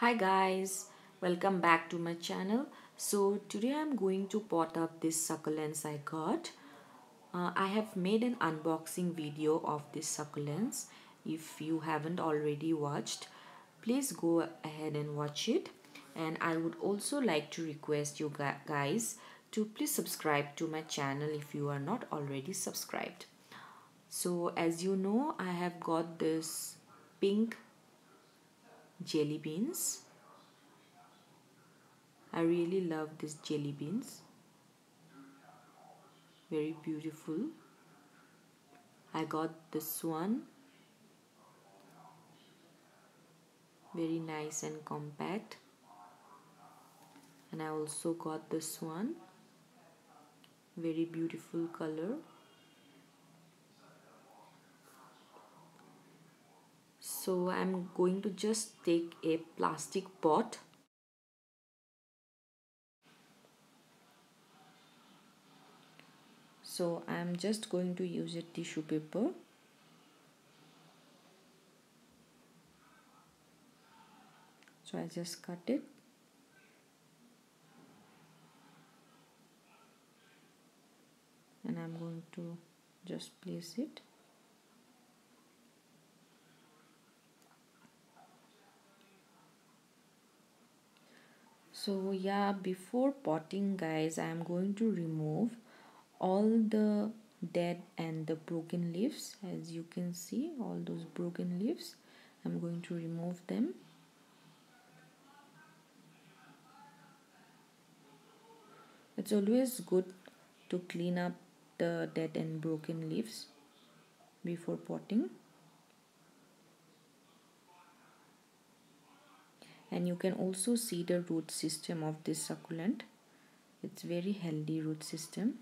Hi guys, welcome back to my channel. So today I'm going to pot up this succulents I got. Uh, I have made an unboxing video of this succulents. If you haven't already watched, please go ahead and watch it. And I would also like to request you guys to please subscribe to my channel if you are not already subscribed. So as you know, I have got this pink jelly beans. I really love these jelly beans. Very beautiful. I got this one. Very nice and compact. And I also got this one. Very beautiful color so I'm going to just take a plastic pot. So I'm just going to use a tissue paper. So I just cut it. And I'm going to just place it so yeah before potting guys i am going to remove all the dead and the broken leaves. As you can see all those broken leaves i'm going to remove them. It's always good to clean up the dead and broken leaves before potting and you can also see the root system of this succulent. It's very healthy root system.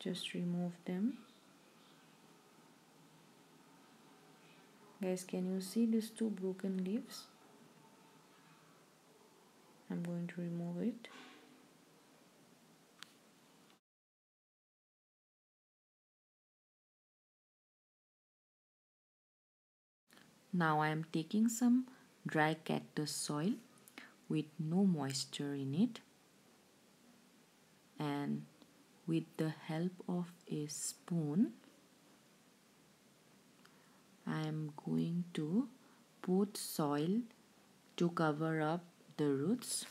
Just remove them. Guys can you see these two broken leaves? I'm going to remove it Now I am taking some dry cactus soil with no moisture in it. And with the help of a spoon I am going to put soil to cover up the roots.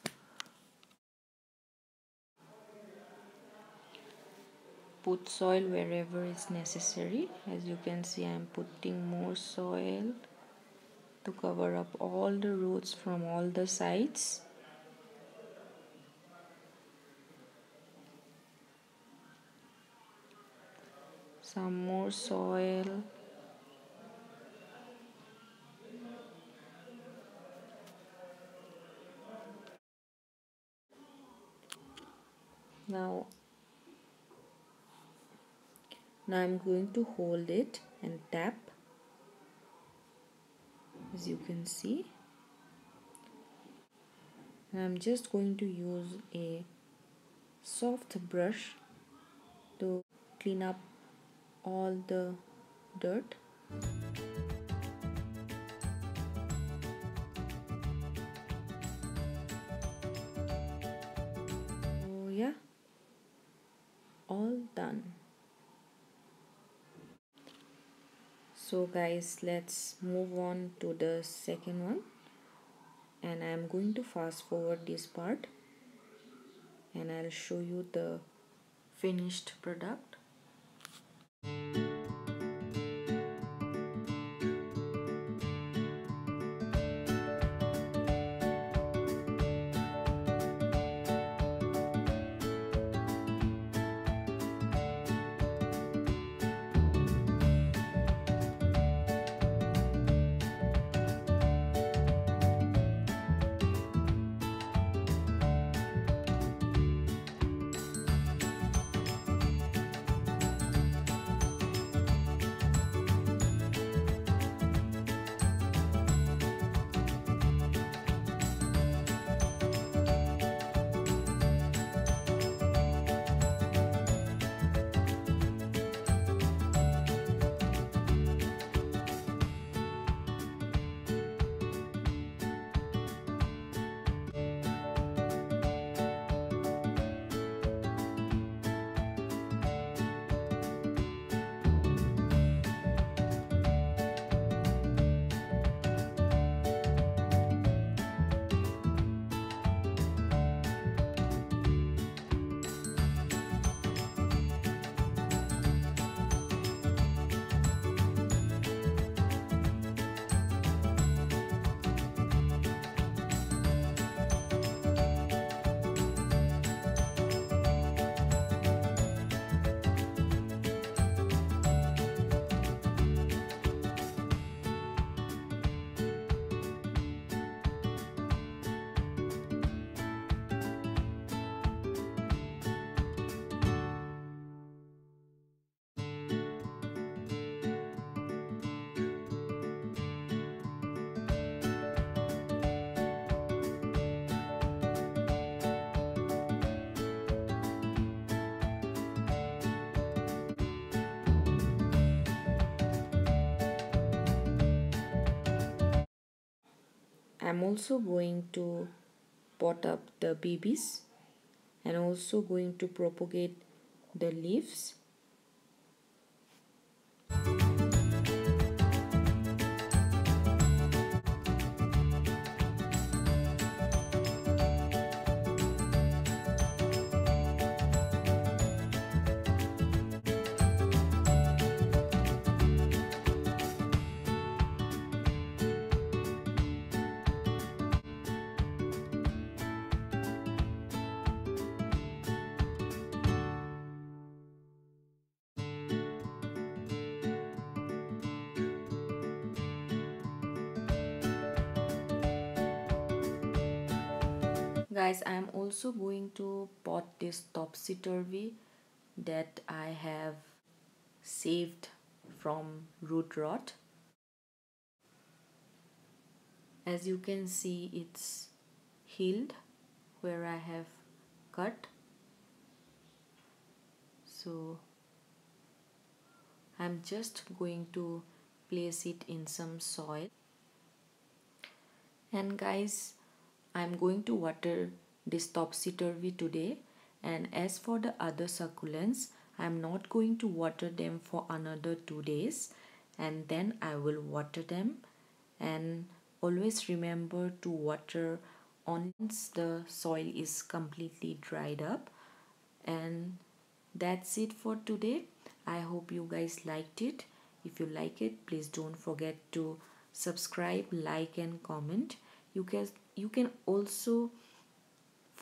Put soil wherever is necessary. As you can see I am putting more soil to cover up all the roots from all the sides. Some more soil. Now now I'm going to hold it and tap as you can see. I'm just going to use a soft brush to clean up all the dirt. So yeah. All done so guys let's move on to the second one. And I'm going to fast forward this part. And I'll show you the finished product I'm also going to pot up the babies and also going to propagate the leaves guys i am also going to pot this topsy-turvy that i have saved from root rot. As you can see it's healed where i have cut. So i'm just going to place it in some soil. And guys I'm going to water this topsy-turvy today. And as for the other succulents I'm not going to water them for another two days. And then I will water them. And always remember to water once the soil is completely dried up. And that's it for today. I hope you guys liked it. If you like it please don't forget to subscribe like and comment you can you can also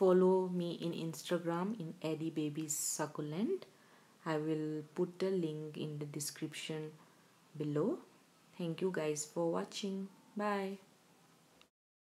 follow me in instagram in Ady babies succulent i will put the link in the description below. Thank you guys for watching. Bye